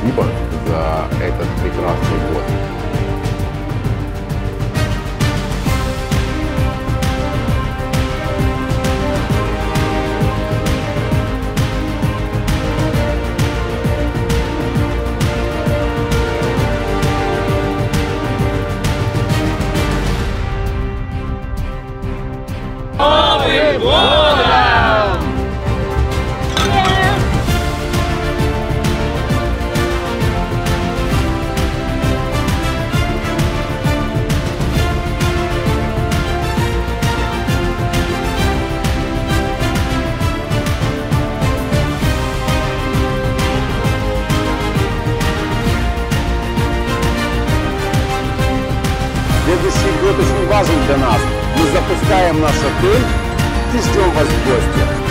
спасибо за этот прекрасный год. Hollywood! Будет очень важен для нас. Мы запускаем наш отель и ждем вас в гости.